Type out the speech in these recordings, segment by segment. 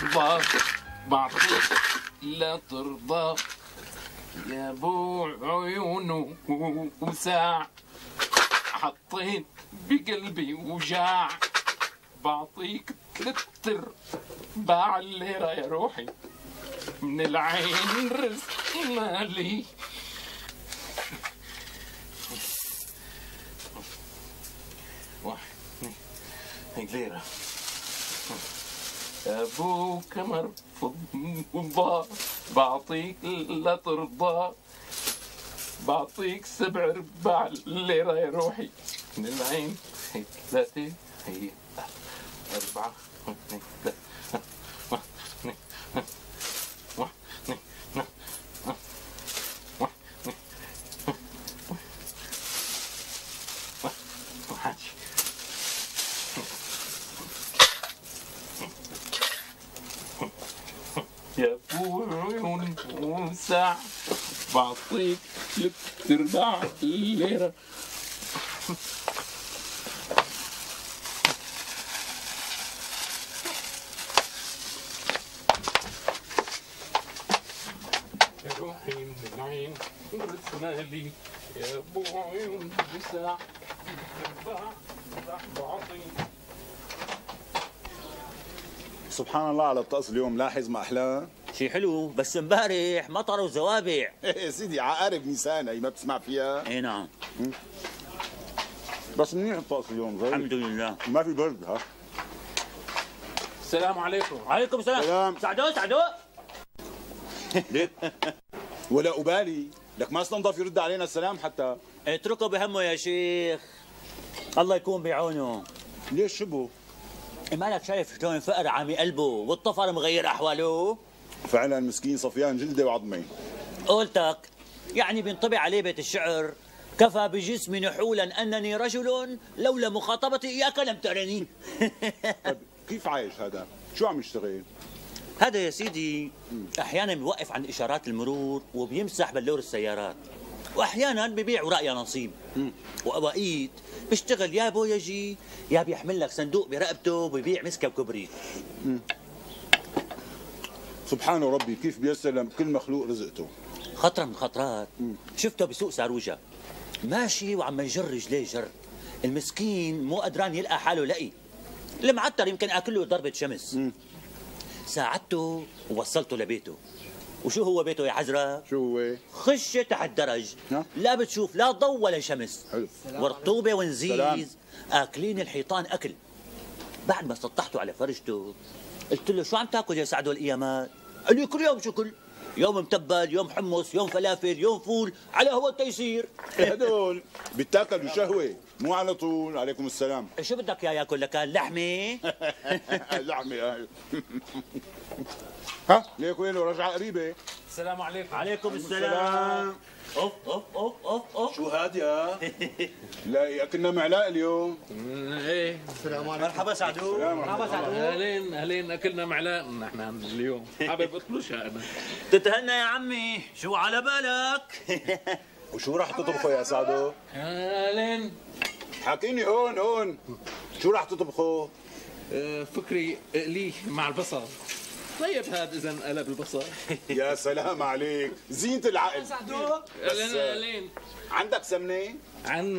فضة بعطيك لا ترضى. يا ابو عيون وساع. حطيت بقلبي وجاع. بعطيك ثلاث باع الليرة يا روحي. من العين رزق مالي. واحد اثنين. هيك ليرة أبوك مرفوضة بعطيك لا ترضى بعطيك سبع رباع الليرة يا روحي. من العين هي ثلاثة هي أربعة اثنين ثلاثة واحد اثنين واحد اثنين واحد اثنين واحد يا ابو عيون وسع بعطيك ثلاث ارباع الليرة. يا روحي من العين رسنا لي. يا ابو عيون وسع ارباع راح بعطيك سبحان الله على الطقس اليوم لاحظ ما احلاه شي حلو بس امبارح مطر وزوابع يا سيدي عقارب نيسان هي ما بتسمع فيها. إي نعم. بس منيح الطقس اليوم غير الحمد لله. ما في برد ها. السلام عليكم. عليكم السلام. سلام. سعدو سعدو. ليك ولا أبالي. لك ما استنضف يرد علينا السلام حتى. اتركه بهمه يا شيخ. الله يكون بعونه. ليش شبه؟ مالك شايف شلون فقر عامي قلبه والطفر مغير أحواله. فعلا مسكين صفيان جلدة وعظمة. قولتك يعني بينطبع عليه بيت الشعر كفى بجسمي نحولا أنني رجل لولا مخاطبتي إياك لم ترني. طيب كيف عايش هذا؟ شو عم يشتغل؟ هذا يا سيدي أحيانا بيوقف عند إشارات المرور وبيمسح بلور السيارات واحيانا ببيع وراء يا نصيب. وأوقيت بيشتغل يا بويجي يا بيحمل لك صندوق برقبته وبيبيع مسكه وكبريت سبحان ربي كيف بيسلم؟ كل مخلوق رزقته. خطره من خطرات شفته بسوق ساروجا؟ ماشي وعم يجر رجليه جر. المسكين مو قدران يلقى حاله لقي. المعتر يمكن آكل له ضربة شمس. ساعدته ووصلته لبيته. وشو هو بيته يا عزرا شو هو؟ خش تحت درج. لا بتشوف لا ضوء ولا شمس حلو ورطوبة سلام. ونزيز. آكلين الحيطان أكل. بعد ما سطحته على فرشته قلت له شو عم تاكل يا سعد والأيامات؟ قال لي كل يوم شو كل يوم متبل يوم حمص يوم فلافل يوم فول على هو التيسير. هدول بيتاكلوا شهوة مو على طول. عليكم السلام. شو بدك يا ياكل؟ لك لحمة لحمه هاي ها؟ ليك وينه؟ رجعة قريبة. السلام عليكم عليكم السلام. السلام. أوف أوف أوف أوف أوف. شو هاد يا؟ لا اكلنا معلاق اليوم. إيه. مرحبا سعدو. مرحبا سعدو. أهلين أهلين أكلنا معلاق نحن اليوم. حابب اطلشها أنا تتهنى يا عمي. شو على بالك؟ وشو راح تطبخوا يا سعدو؟ أهلين. حاكيني هون هون. شو راح تطبخوا؟ آه، فكري اقليه مع البصل. طيب هذا اذا قلب البصل يا سلام عليك. زينة العقل. اهلين اهلين عندك سمنة؟ عن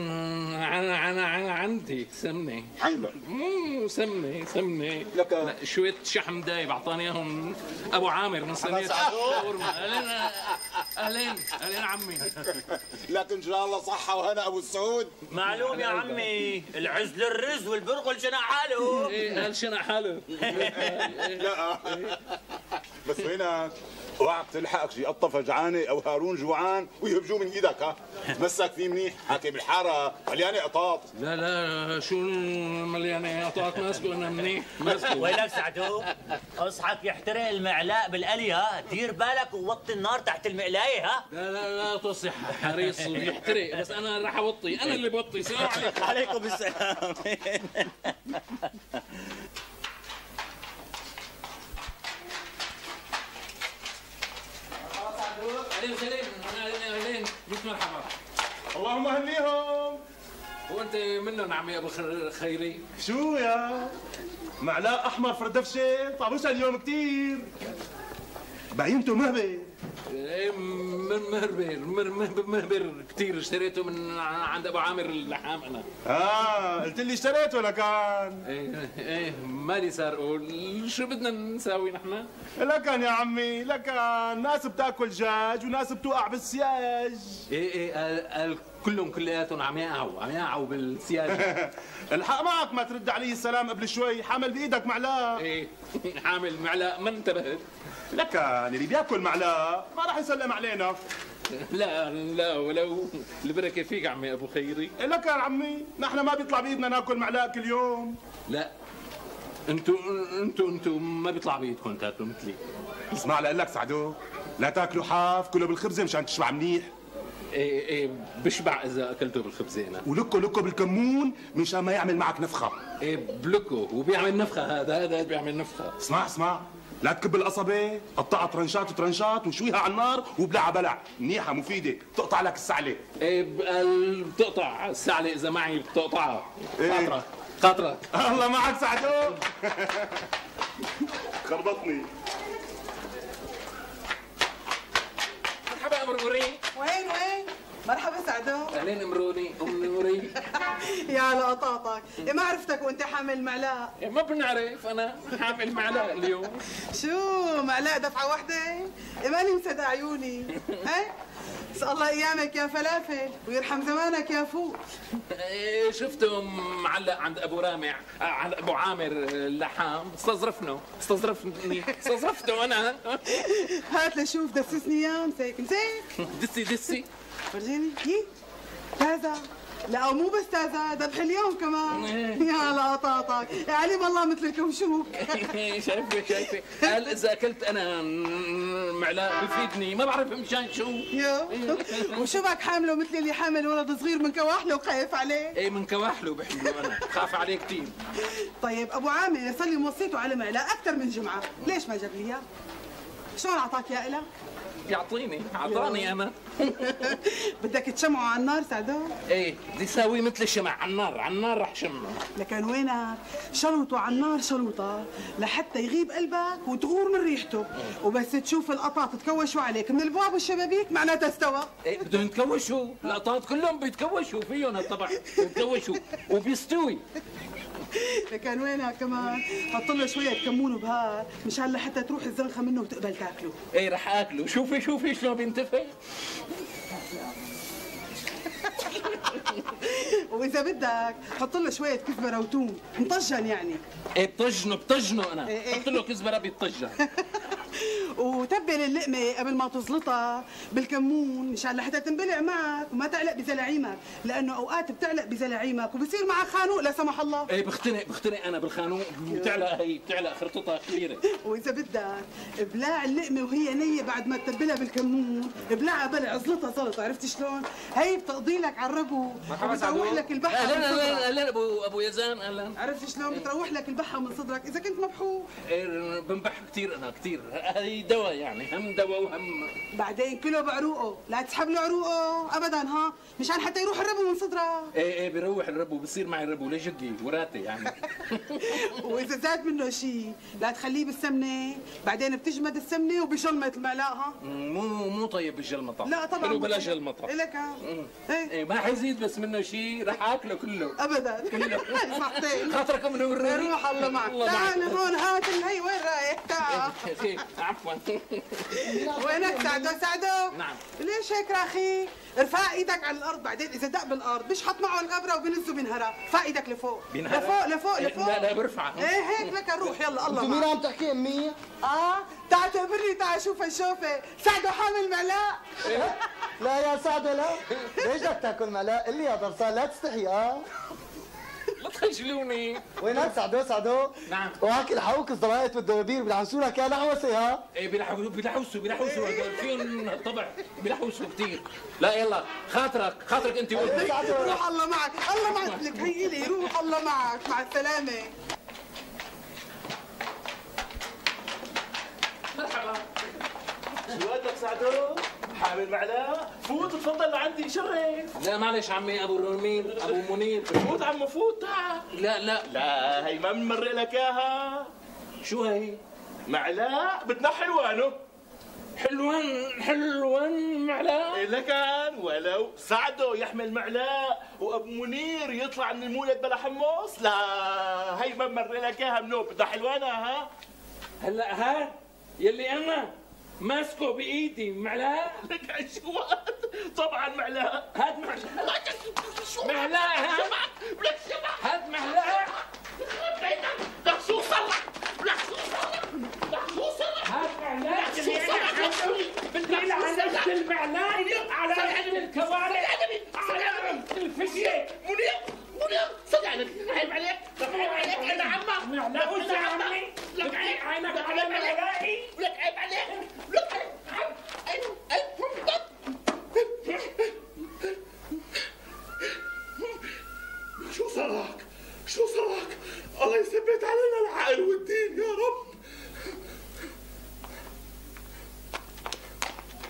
عن عن عن عندي سمنة. عندك مم، سمنة سمنة. لك- لا، شوية شحم دايب أعطاني إياهم. أبو عامر من شاورما أهلين أهلين أهلين عمي. لك إن شاء الله صحة وهنا أبو السعود معلوم يا عمي. العز للرز والبرغل جناح حاله؟ إيه قال شنق حاله؟ لا. بس وينك؟ اوعك تلحقك شي قطة فجعانة أو هارون جوعان ويهبجوه من إيدك ها؟ مسك فيه منيح حاكم الحارة مليانة قطاط. لا لا شو المليانه قطعت ماسكه أنا منيح ماسكه. وينك سعدو أصحك يحترق المعلاق بالقلي ها؟ دير بالك ووطي النار تحت المقلاية ها؟ لا لا لا تصح حريص ويحترق بس أنا راح أوطي أنا اللي بوطي السلام عليكم عليكم السلام. اهلين سليم اهلين اهلين بس مرحبا. اللهم هنيهم هو أنت منهم عمي أبو خيري؟ شو يا؟ معلاق أحمر فردفشه طابوشها اليوم كتير. بعينته مهبل. إيه، مهبر مهبر كثير اشتريته من عند أبو عامر اللحام أنا. آه قلت لي اشتريته لكان إيه إيه مالي صار. أقول شو بدنا نساوي نحن؟ لكن يا عمي لكن ناس بتأكل دجاج وناس بتوقع بالسياج. إيه إيه قال كلهم كلياتهم عم يقعوا عم يقعوا بالسياج الحق معك ما ترد علي السلام قبل شوي حامل بإيدك معلاق. إيه حامل معلق ما انتبهت. لكن اللي بياكل معلاق ما راح يسلم علينا. لا لا ولو البركة فيك عمي أبو خيري. لك يا عمي نحن ما بيطلع بإيدنا ناكل معلاق كل يوم. لا أنتوا أنتوا أنتوا ما بيطلع بإيدكم تاكلوا مثلي. اسمع لك سعدو. لا تاكلوا حاف كله بالخبزه مشان تشبع منيح. إيه إيه بشبع إذا أكلته بالخبزه أنا ولكو لكو بالكمون مشان ما يعمل معك نفخة. إيه بلكو وبيعمل نفخة هذا هذا بيعمل نفخة. اسمع اسمع. لا تكب القصبة قطعها طرنشات وطرنشات وشويها على النار وبلعها بلع. منيحة مفيدة تقطع لك السعلة. إيه بتقطع السعلة إذا معي بتقطعها. إيه. خاطرك خاطرك الله معك سعدو. خربطني. مرحبا مروري وين وين؟ مرحبا سعدو أهلين مروني أم نوري. يا لقطاطك إيه ما عرفتك وأنت حامل معلاق إيه ما بنعرف أنا حامل معلقة اليوم. شو معلاق دفعة واحدة؟ إيه ماني مصدق عيوني. بس الله إيامك يا فلافل ويرحم زمانك يا فوق. إيه شفته معلق عند أبو رامع عند أبو عامر اللحام؟ استظرفنه استظرفني استظرفته أنا. هات لشوف دسسني اياه مسك مسك دسي دسي. فرجيني يي تازة لا مو بس تازة ذبح اليوم كمان. يا لقطاطك يا علم الله مثل الكمشوك شايفه شايفه قال إذا أكلت أنا معلقة بفيدني؟ ما بعرف مشان شو. وشو بك حامله مثل اللي حامل ولد صغير من كواحله وخايف عليه. إيه من كواحله بحمله أنا. خاف عليه كثير طيب أبو عامر صار لي موصيته على معلقة أكثر من جمعة. ليش ما جاب لي إياه؟ شلون أعطاك يا إله؟ يعطيني أعطاني أنا. بدك تشمعه على النار سعدو إيه بدي اساوي مثل الشمع على النار على النار رح شمه لكن وينك؟ شلوطه على النار شلوطه لحتى يغيب قلبك وتغور من ريحته. وبس تشوف القطاط تكوشوا عليك. من البواب والشبابيك معناتها استوى. إيه بدهم يتكوشوا. القطاط كلهم بيتكوشوا فيهم طبعا بيتكوشوا. وبيستوي. لكن وينك كمان حط له شوية كمون وبهار مشان لحتى تروح الزنخه منه وتقبل تاكله. إيه رح آكله. شوفي شوفي شلون بينتفخ وإذا بدك حط له شوية كزبرة وتوم. مطجن يعني. إيه بطجنه بطجنه أنا. إيه إيه. حط له كزبرة بيطجن. وتبل اللقمة قبل ما تزلطها بالكمون مشان لحتى تنبلع معك وما تعلق بزلاعيمك لأنه أوقات بتعلق بزلاعيمك وبصير معك خانوق لا سمح الله. إيه بختنق بختنق أنا بالخانوق بتعلق هي بتعلق خرطتها كبيرة. وإذا بدك إبلاع اللقمة وهي نية بعد ما تتبلها بالكمون ابلعها بلع زلطها زلط عرفت شلون؟ هي بتقضي لك على الربو وبتروح لك البحه أهلا من أهلا صدرك. أهلا ابو أبو يزان أهلا. عرفت شلون؟ بتروح لك البحه من صدرك. إذا كنت مبحوح إيه بنبح كثير أنا كثير هي دواء يعني هم دواء وهم. بعدين كله بعروقه لا تسحب له عروقه ابدا ها؟ مشان حتى يروح الربو من صدرك إيه إيه بيروح الربو بصير معي الربو لجدي وراتي يعني. وإذا زاد منه شيء لا تخليه بالسمنة. بعدين بتجمد السمنة وبجلمه المعلاقه مو مو طيب الجلمطة. لا طبعا حلو بلا جلمطة. لك إيه. إيه ما حيزيد بس منه شيء رح آكله كله. ابدا. صحتين. خاطركم منوروني روح الله معك. تعال هون هات الهي وين رايح تعال. إيه، عفوا. وينك سعدو؟ سعدو؟ نعم. ليش هيك راخي؟ ارفع إيدك على الأرض بعدين إذا دق بالأرض بيشحط معه الغبرة وبنزه بينهرى ارفع إيدك لفوق. بينهرى؟ لفوق لفوق إيه، لفوق. لا لا برفع. إيه هيك لك نروح يلا الله مين معك. عم تحكي امي؟ آه؟ تعال تقبرني تعال شوف الشوفه سعدو حامل معلاق لا يا سعدة لا. ليش بدك تاكل معلاق؟ قل لي يا ضرسان لا تستحي آه. لا تخجلوني وينك سعدو سعدو؟ نعم. وهاك الحوك الزرايط والدوابير. بيلحسوا لك يا. لحوسه ها؟ إيه بيلحوسوا بيلحوسوا بيلحوسوا هدول فيهم طبع؟ بيلحوسوا كثير لا يلا. خاطرك خاطرك أنت وابنك سعدو روح الله معك. الله معك. لك هي الي روح الله معك. مع السلامة. مرحبا. شو بدك سعدو؟ حامل معلقة؟ فوت تفضل لعندي شرف لا معلش عمي أبو رمين أبو منير. فوت عم فوت تعال لا لا. لا هي ما بنمرق لك إياها. شو هي؟ معلاء بدنا حلوانه. حلوان حلوان معلقه لكن ولو سعده يحمل معلاء وأبو منير يطلع من المولد بلا حمص. لا هي ما بمرق لك إياها منو بدها حلوانه ها هلأ هاد يلي أنا؟ ماسكه بايدي معلقه لك شو هاد؟ طبعا معلاء هاد معلقه معلقه هاد لك شبع هاد معلقه لك شو صلح لك شو صلح لك شو صلح هاد معلقه أنا بدي على المعلقه على قد الكوارع على قد الفشة منير منير صدق عليك عيب عليك عيب عليك أنا عمك معلقه وانت عمي لك عيب عينك لك على عيب عليك معلقي